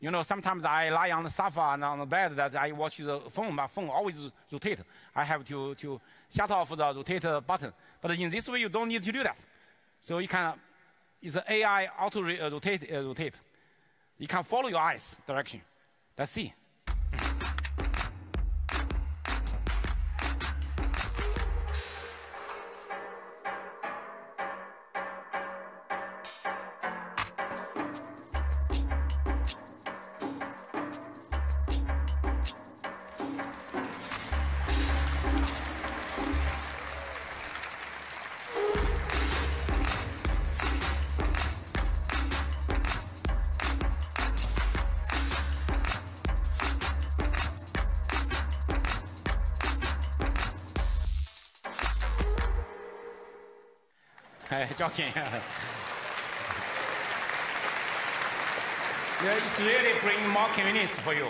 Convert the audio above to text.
You know, sometimes I lie on the sofa and on the bed that I watch the phone. My phone always rotate. I have to, to shut off the rotate button. But in this way, you don't need to do that. So you can, it's AI auto rotate, uh, rotate. You can follow your eyes direction. Let's see. 哎，joking. Yeah, it's really bring more convenience for you.